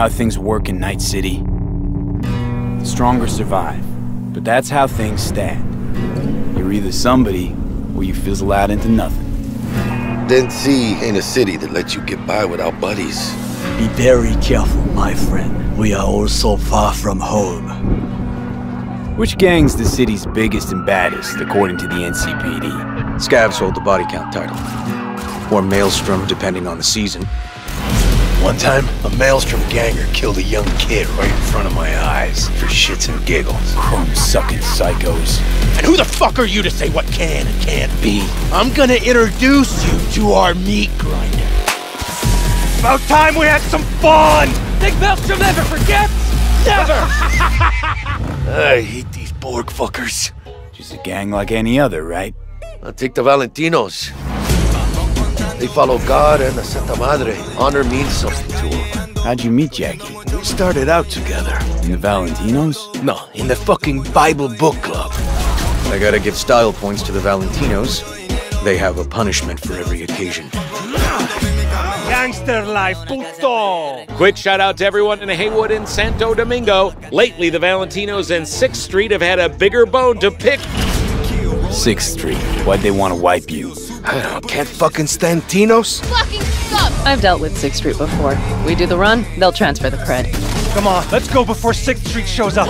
know how things work in Night City? The stronger survive, but that's how things stand. You're either somebody, or you fizzle out into nothing. D.C. ain't a city that lets you get by without buddies. Be very careful, my friend. We are all so far from home. Which gang's the city's biggest and baddest, according to the NCPD? Scavs hold the body count title. Or Maelstrom, depending on the season. One time, a Maelstrom ganger killed a young kid right in front of my eyes for shits and giggles. Chrome-sucking psychos. And who the fuck are you to say what can and can't be? I'm gonna introduce you to our meat grinder. About time we had some fun! Think Maelstrom ever forgets? Never! I hate these Borg fuckers. Just a gang like any other, right? I'll take the Valentinos. They follow God and the Santa Madre. Honor means something to them. How'd you meet Jackie? We started out together. In the Valentinos? No, in the fucking Bible book club. I gotta give style points to the Valentinos. They have a punishment for every occasion. Gangster life, puto! Quick shout out to everyone in Heywood and Santo Domingo. Lately, the Valentinos and 6th Street have had a bigger bone to pick. 6th Street. Why'd they want to wipe you? I don't, can't fucking stand Tinos. Fucking stop! I've dealt with 6th Street before. We do the run, they'll transfer the cred. Come on, let's go before 6th Street shows up.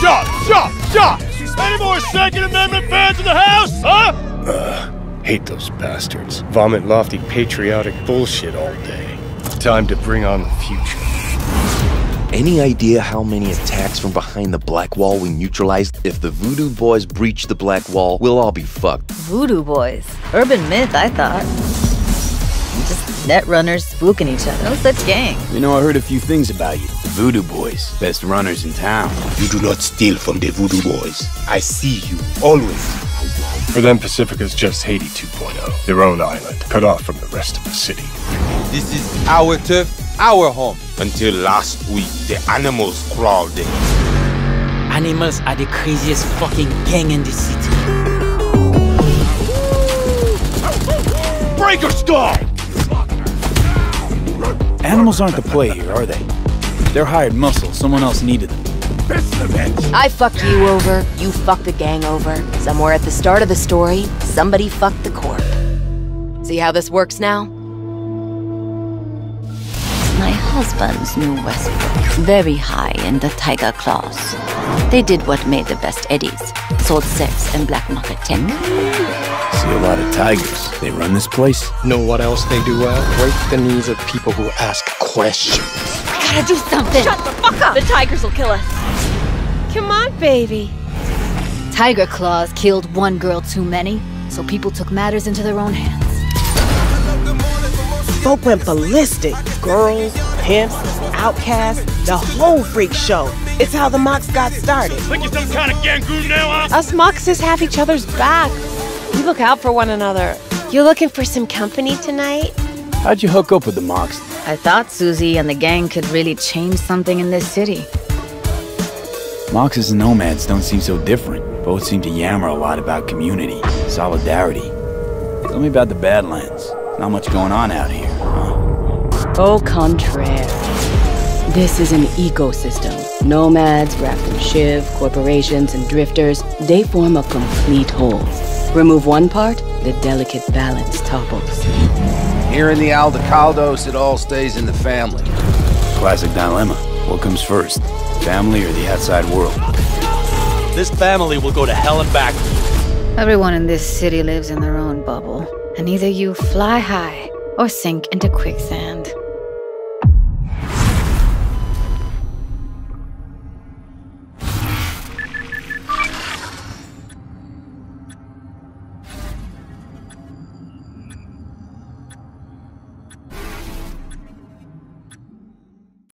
Shot! Shot! Shot! Any more Second Amendment fans in the house, huh? Uh, hate those bastards. Vomit lofty patriotic bullshit all day. Time to bring on the future. Any idea how many attacks from behind the Black Wall we neutralized? If the Voodoo Boys breach the Black Wall, we'll all be fucked. Voodoo Boys? Urban myth, I thought. Just net runners spooking each other. No such gang. You know, I heard a few things about you. The Voodoo Boys, best runners in town. You do not steal from the Voodoo Boys. I see you, always. For them, Pacifica's just Haiti 2.0. Their own island, cut off from the rest of the city. This is our turf, our home. Until last week, the animals crawled in. Animals are the craziest fucking gang in the city. Breaker stall! Animals aren't the play here, are they? They're hired muscle. Someone else needed them. I fucked you over, you fucked the gang over. Somewhere at the start of the story, somebody fucked the corp. See how this works now? My husband's New Westbrook. Very high in the Tyger Claws. They did what made the best eddies. Sold sex and black market tech. See a lot of tigers. They run this place. Know what else they do well? Break the knees of people who ask questions. I gotta do something! Shut the fuck up! The tigers will kill us. Come on, baby. Tyger Claws killed one girl too many, so people took matters into their own hands. Folk went ballistic. Girls, pimps, outcasts, the whole freak show. It's how the Mox got started. Think you're some kind of gangoon now, huh? Us Moxes have each other's back. We look out for one another. You looking for some company tonight? How'd you hook up with the Mox? I thought Susie and the gang could really change something in this city. Moxes and nomads don't seem so different. Both seem to yammer a lot about community, solidarity. Tell me about the Badlands. Not much going on out here, huh? Au contraire. This is an ecosystem. Nomads, Raffen Shiv, corporations, and drifters, they form a complete whole. Remove one part, the delicate balance topples. Here in the Aldecaldos, it all stays in the family. Classic dilemma. What comes first? Family or the outside world? This family will go to hell and back. Everyone in this city lives in their own bubble, and either you fly high or sink into quicksand.